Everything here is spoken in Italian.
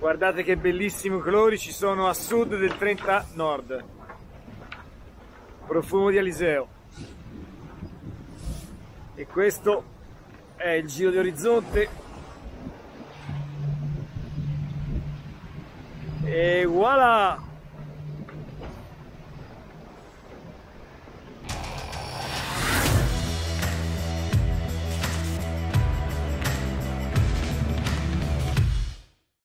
guardate che bellissimi colori ci sono a sud del 30 nord. Profumo di Aliseo. E questo è il giro di orizzonte. E voilà!